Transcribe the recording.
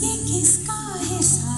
ये किसका है साथ?